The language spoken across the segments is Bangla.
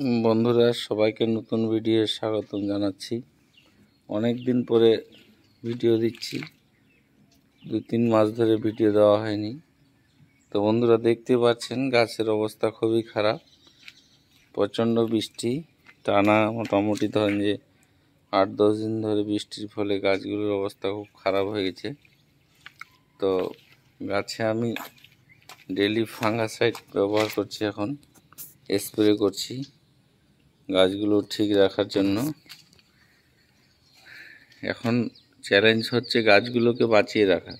বন্ধুরা, সবাইকে নতুন ভিডিও স্বাগতম জানাচ্ছি। অনেক দিন পরে ভিডিও দিচ্ছি। দু তিন মাস ধরে ভিডিও দেওয়া হয়নি। তো বন্ধুরা, দেখতে পাচ্ছেন গাছের অবস্থা খুবই খারাপ। প্রচণ্ড বৃষ্টি, টানা মোটামুটি ধরেন যে আট দশ দিন ধরে বৃষ্টির ফলে গাছগুলোর অবস্থা খুব খারাপ হয়ে গেছে। তো গাছে আমি ডেলি ফাঙ্গাসাইড ব্যবহার করছি এখন, স্প্রে করছি। গাছগুলো ঠিক রাখার জন্য। এখন চ্যালেঞ্জ হচ্ছে গাছগুলোকে বাঁচিয়ে রাখার।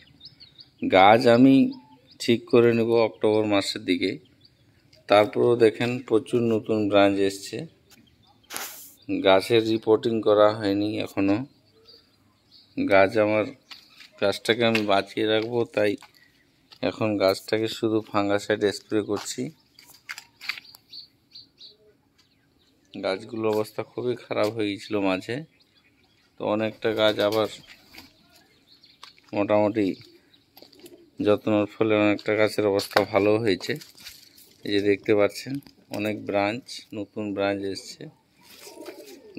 গাছ আমি ঠিক করে নেব অক্টোবর মাসের দিকে। তারপরেও দেখেন প্রচুর নতুন ব্রাঞ্চ এসছে। গাছের রিপোর্টিং করা হয়নি এখনও গাছ আমার, গাছটাকে আমি বাঁচিয়ে রাখব, তাই এখন গাছটাকে শুধু ফাঙ্গাসাইড স্প্রে করছি। গাছগুলোর অবস্থা খুবই খারাপ হয়ে গেছিল মাঝে। তো অনেকটা গাছ আবার মোটামুটি যত্নর ফলে অনেকটা গাছের অবস্থা ভালো হয়েছে। এই যে দেখতে পাচ্ছেন, অনেক ব্রাঞ্চ, নতুন ব্রাঞ্চ এসছে।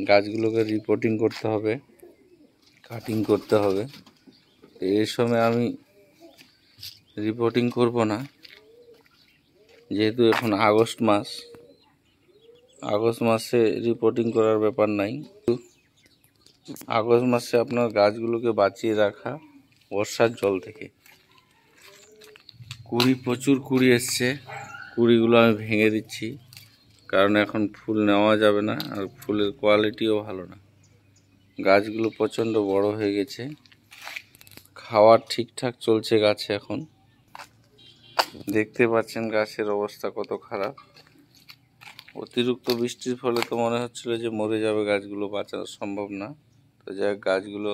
গাছগুলোকে রিপোর্টিং করতে হবে কাটিং করতে হবে। তো এই সময় আমি রিপোর্টিং করব না, যেহেতু এখন আগস্ট মাস। আগস্ট মাসে রিপোর্টিং করার ব্যাপার নাই। আগস্ট মাসে আপনার গাছগুলোকে বাঁচিয়ে রাখা বর্ষার জল থেকে। কুড়ি প্রচুর কুড়ি এসছে, কুড়িগুলো আমি ভেঙে দিচ্ছি, কারণ এখন ফুল নেওয়া যাবে না আর ফুলের কোয়ালিটিও ভালো না। গাছগুলো প্রচণ্ড বড় হয়ে গেছে। খাওয়ার ঠিকঠাক চলছে গাছে এখন। দেখতে পাচ্ছেন গাছের অবস্থা কত খারাপ। অতিরিক্ত বৃষ্টির ফলে তো মনে হচ্ছিল যে মরে যাবে গাছগুলো, বাঁচানো সম্ভব না। তো যাই গাছগুলো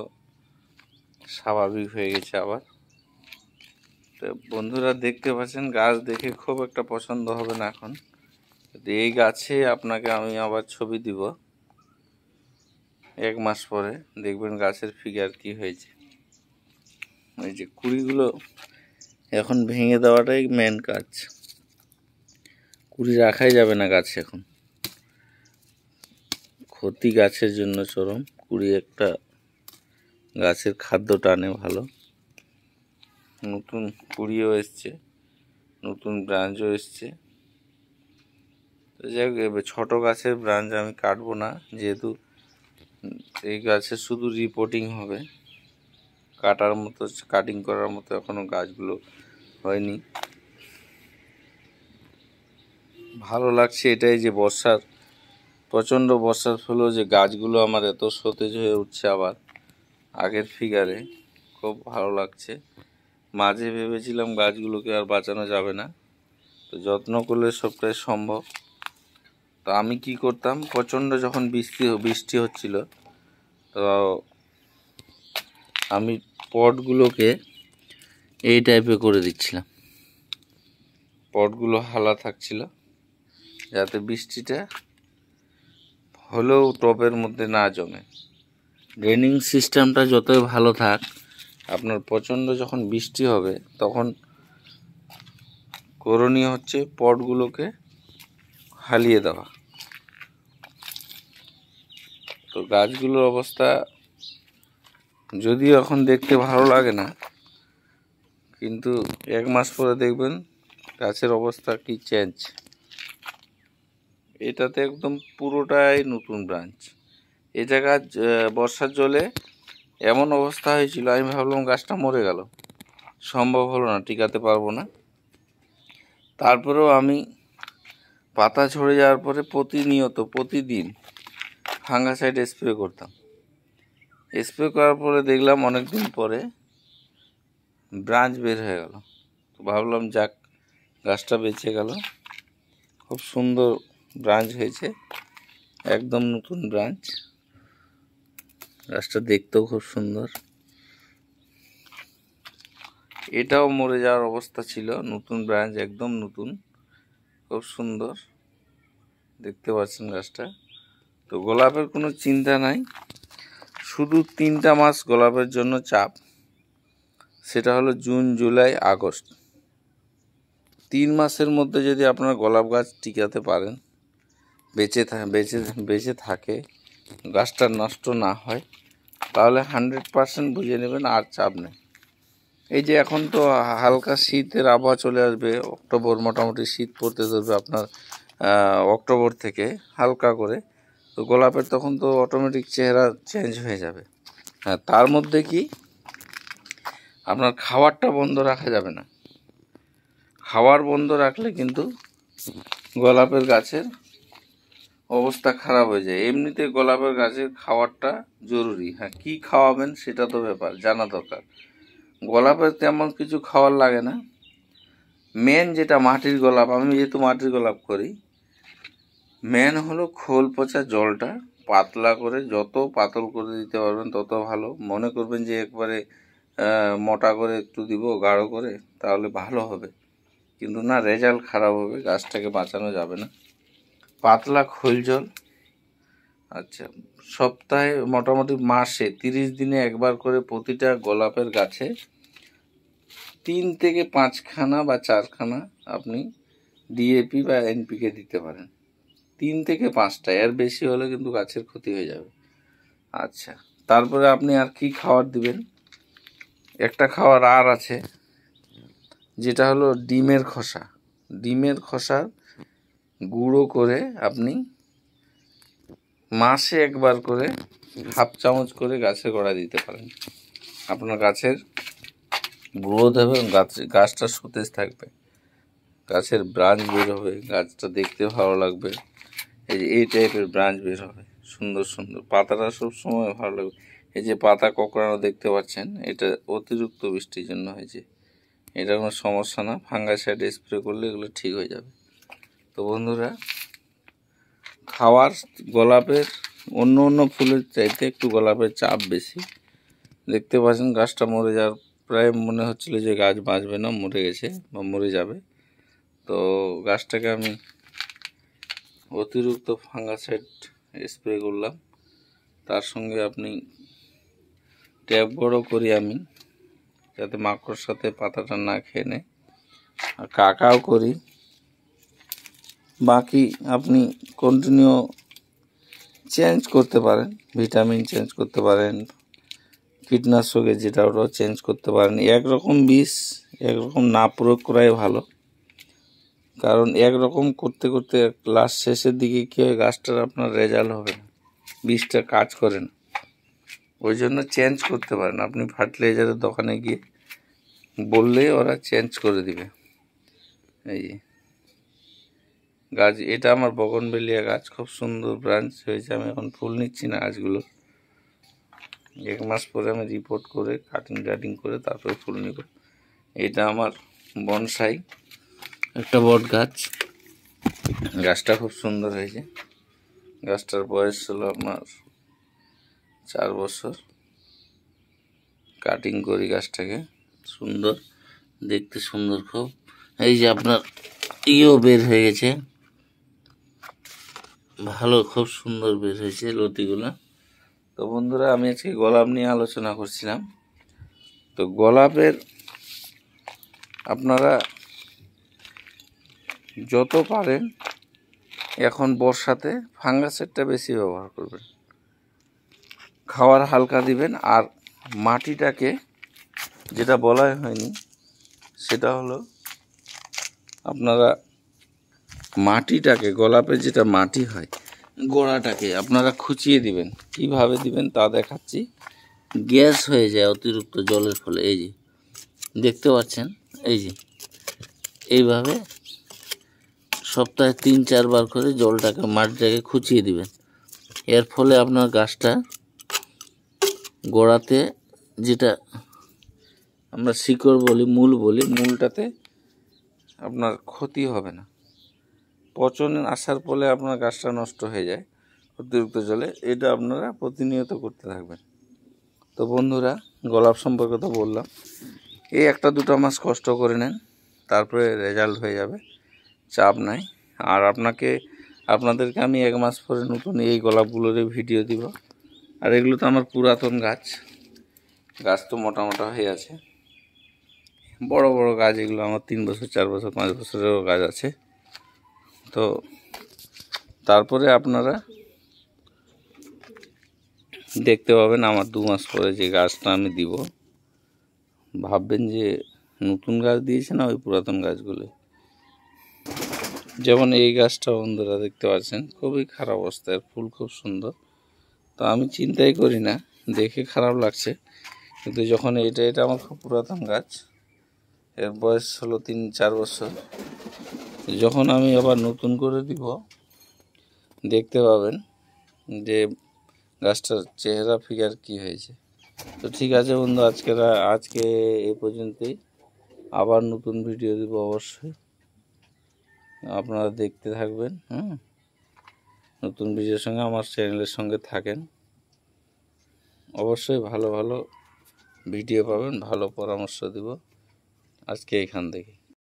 স্বাভাবিক হয়ে গেছে আবার। তো বন্ধুরা দেখতে পাচ্ছেন, গাছ দেখে খুব একটা পছন্দ হবে না এখন। এই গাছে আপনাকে আমি আবার ছবি দিব, এক মাস পরে দেখবেন গাছের ফিগার কি হয়েছে। এই যে কুড়িগুলো এখন ভেঙে দেওয়াটাই মেন কাজ। কুড়ি রাখাই যাবে না গাছে এখন। ক্ষতি গাছের জন্য চরম, কুড়ি একটা গাছের খাদ্য টানে ভালো। নতুন কুড়িও এসছে, নতুন ব্রাঞ্চও এসছে। তো যাই হোক ছোটো গাছের ব্রাঞ্চ আমি কাটবো না, যেহেতু এই গাছে শুধু রিপোর্টিং হবে। কাটার মতো কাটিং করার মতো এখনও গাছগুলো হয়নি। ভালো লাগছে এটাই যে বর্ষার, প্রচণ্ড বর্ষার ফলেও যে গাছগুলো আমার এত সতেজ হয়ে উঠছে আবার আগের ফিগারে খুব ভালো লাগছে। মাঝে ভেবেছিলাম গাছগুলোকে আর বাঁচানো যাবে না, তো যত্ন করলে সবটাই সম্ভব। তো আমি কি করতাম, প্রচণ্ড যখন বৃষ্টি বৃষ্টি হচ্ছিল, তো আমি পটগুলোকে এই টাইপে করে দিচ্ছিলাম। পটগুলো হালা থাকছিল। যাতে বৃষ্টিটা হলেও টবের মধ্যে না জমে। ড্রেনিং সিস্টেমটা যতই ভালো থাক, আপনার প্রচণ্ড যখন বৃষ্টি হবে, তখন করণীয় হচ্ছে পটগুলোকে হালিয়ে দেওয়া। তো গাছগুলোর অবস্থা যদিও এখন দেখতে ভালো লাগে না, কিন্তু এক মাস পরে দেখবেন গাছের অবস্থা কি চেঞ্জ এটাতে একদম পুরোটাই নতুন ব্রাঞ্চ এ জায়গা বর্ষার জলে এমন অবস্থা হয়েছিল, আমি ভাবলাম গাছটা মরে গেল। সম্ভব হলো না, টিকাতে পারব না। তারপরেও আমি পাতা ঝরে যাওয়ার পরে প্রতিনিয়ত, প্রতিদিন ফাঙ্গাসাইড স্প্রে করতাম। স্প্রে করার পরে দেখলাম অনেক দিন পরে ব্রাঞ্চ বের হয়ে গেল। তো ভাবলাম যাক, গাছটা বেঁচে গেল। খুব সুন্দর ব্রাঞ্চ হয়েছে, একদম নতুন ব্রাঞ্চ। গাছটা দেখতেও খুব সুন্দর। এটাও মরে যাওয়ার অবস্থা ছিল, নতুন ব্রাঞ্চ, একদম নতুন, খুব সুন্দর। দেখতে পাচ্ছেন গাছটা। তো গোলাপের কোনো চিন্তা নাই, শুধু তিনটা মাস গোলাপের জন্য চাপ। সেটা হলো জুন, জুলাই, আগস্ট। তিন মাসের মধ্যে যদি আপনার গোলাপ গাছ টিকাতে পারেন বেঁচে বেঁচে বেঁচে থাকে, গাছটা নষ্ট না হয়, তাহলে হান্ড্রেড পার্সেন্ট বুঝে নেবেন আর চাপ নেই। এই যে এখন তো হালকা শীতের আবহাওয়া চলে আসবে, অক্টোবর মোটামুটি শীত পড়তে ধরবে আপনার অক্টোবর থেকে হালকা করে, তো গোলাপের তখন তো অটোমেটিক চেহারা চেঞ্জ হয়ে যাবে। হ্যাঁ তার মধ্যে কি? আপনার খাবারটা বন্ধ রাখা যাবে না। খাবার বন্ধ রাখলে কিন্তু গোলাপের গাছের অবস্থা খারাপ হয়ে যায়। এমনিতে গোলাপের গাছের খাওয়ারটা জরুরি। হ্যাঁ কি খাওয়াবেন সেটা তো ব্যাপার, জানা দরকার। গোলাপের তেমন কিছু খাওয়ার লাগে না। মেন যেটা মাটির গোলাপ, আমি যেহেতু মাটির গোলাপ করি মেন হলো খোল পচা জলটা, পাতলা করে যত পাতল করে দিতে পারবেন তত ভালো। মনে করবেন যে একবারে মোটা করে একটু দিব, গাঢ় করে, তাহলে ভালো হবে। কিন্তু না, রেজাল্ট খারাপ হবে, গাছটাকে বাঁচানো যাবে না। পাতলা খোল জল। আচ্ছা সপ্তাহে মোটামুটি মাসে তিরিশ দিনে একবার করে প্রতিটা গোলাপের গাছে তিন থেকে পাঁচখানা বা চারখানা আপনি ডিএপি বা এনপিকে দিতে পারেন। তিন থেকে পাঁচটা, এর বেশি হলে কিন্তু গাছের ক্ষতি হয়ে যাবে। আচ্ছা তারপরে আপনি আর কি খাবার দিবেন? একটা খাবার আর আছে, যেটা হলো ডিমের খোসা। ডিমের খোসা গুঁড়ো করে আপনি মাসে একবার করে হাফ চামচ করে গাছে গোড়া দিতে পারেন। আপনার গাছের গ্রোথ হবে গাছ, গাছটা সতেজ থাকবে। গাছের ব্রাঞ্চ বের হবে, গাছটা দেখতে ভালো লাগবে। এই যে এই টাইপের ব্রাঞ্চ বের হবে, সুন্দর সুন্দর। পাতাটা সব সময় ভালো লাগবে। এই যে পাতা কোঁকড়ানো দেখতে পাচ্ছেন, এটা অতিরিক্ত বৃষ্টির জন্য হয়েছে। এটা কোনো সমস্যা না, ফাঙ্গাসাইড স্প্রে করলে এগুলো ঠিক হয়ে যাবে। তো বন্ধুরা, খাওয়ার গোলাপের, অন্য অন্য ফুলের চাইতে একটু গোলাপের চাপ বেশি। দেখতে পাচ্ছেন গাছটা মরে যাওয়ার, প্রায় মনে হচ্ছিল যে গাছ বাঁচবে না, মরে গেছে বা মরে যাবে। তো গাছটাকে আমি অতিরিক্ত ফাঙ্গাসাইড স্প্রে করলাম। তার সঙ্গে আপনি ট্যাপ বড় করি আমি, যাতে মাকড়র সাথে পাতাটা না খেয়ে নেয়। আর কাকাও করি। বাকি আপনি কন্টিনিউ চেঞ্জ করতে পারেন ভিটামিন চেঞ্জ করতে পারেন কীটনাশকের যেটা ওটাও চেঞ্জ করতে পারেন। একরকম বিষ, একরকম না প্রয়োগ করাই ভালো। কারণ একরকম করতে করতে লাস্ট শেষের দিকে কী হয়, গাছটার আপনার রেজাল্ট হবে না। বীজটা কাজ করে না। ওই জন্য চেঞ্জ করতে পারেন। আপনি ফার্টিলাইজারের দোকানে গিয়ে বললেই ওরা চেঞ্জ করে দিবে। এই গাছ, এটা আমার বগনবেলিয়া গাছ, খুব সুন্দর ব্রাঞ্চ হয়েছে, আমি এখন ফুল নিচ্ছি না গাছগুলো। এক মাস পরে আমি রিপোর্ট করে কাটিং টাটিং করে তারপরে ফুল নিব। এটা আমার বনসাই, একটা বট গাছ। গাছটা খুব সুন্দর হয়েছে। গাছটার বয়স হলো আপনার চার বছর। কাটিং করি গাছটাকে, সুন্দর, দেখতে সুন্দর খুব। এই যে আপনার ইও বের হয়ে গেছে। ভালো, খুব সুন্দর বের হয়েছে লতিগুলো। তো বন্ধুরা, আমি আজকে গোলাপ নিয়ে আলোচনা করছিলাম। তো গোলাপের আপনারা যত পারেন, এখন বর্ষাতে ফাঙ্গাসেরটা বেশি ব্যবহার করবেন। খাওয়ার হালকা দিবেন, আর মাটিটাকে যেটা বলাই হয়নি, সেটা হলো আপনারা মাটিটাকে, গোলাপের যেটা মাটি হয়, গোড়াটাকে আপনারা খুঁচিয়ে দিবেন। কীভাবে দিবেন তা দেখাচ্ছি। গ্যাস হয়ে যায় অতিরিক্ত জলের ফলে, এই যে। দেখতে পাচ্ছেন? এই যে। এইভাবে সপ্তাহে তিন, চারবার করে জলটাকে মাটিটাকে খুঁচিয়ে দিবেন। এর ফলে আপনার গাছটা গোড়াতে যেটা আমরা শিকড় বলি, মূল বলি, মূলটাতে আপনার ক্ষতি হবে না। পচন আসার ফলে আপনার গাছটা নষ্ট হয়ে যায় অতিরিক্ত জলে। এটা আপনারা প্রতিনিয়ত করতে থাকবেন। তো বন্ধুরা, গোলাপ সম্পর্কে তো বললাম। এই একটা দুটো মাস কষ্ট করে নেন, তারপরে রেজাল্ট হয়ে যাবে। চাপ নাই। আর আপনাকে, আপনাদেরকে আমি এক মাস পরে নতুন এই গোলাপগুলোর ভিডিও দিব। আর এগুলো তো আমার পুরাতন গাছ। গাছ তো মোটা মোটা হয়ে আছে। বড় বড় গাছ, এগুলো আমার তিন বছর, চার বছর, পাঁচ বছরেরও গাছ আছে। তো তারপরে আপনারা দেখতে পাবেন আমার দু মাস পরে যে গাছটা আমি দিব। ভাববেন যে নতুন গাছ দিয়েছে না ওই পুরাতন গাছগুলো? যেমন এই গাছটা বন্ধুরা দেখতে পাচ্ছেন, খুবই খারাপ অবস্থায় ফুল খুব সুন্দর। তো আমি চিন্তাই করি না, দেখে খারাপ লাগছে। কিন্তু যখন এটা এটা আমার খুব পুরাতন গাছ, এর বয়স হলো তিন, চার বছর। যখন আমি আবার নতুন করে দিব, দেখতে পাবেন যে গাছটার চেহারা ফিগার কি হয়েছে। তো ঠিক আছে বন্ধু আজকে আজকে এ পর্যন্তই। আবার নতুন ভিডিও দিব অবশ্যই। আপনারা দেখতে থাকবেন হ্যাঁ নতুন ভিডিওর সঙ্গে আমার চ্যানেলের সঙ্গে থাকেন। অবশ্যই ভালো ভালো ভিডিও পাবেন, ভালো পরামর্শ দিব। আজকে এখান থেকে।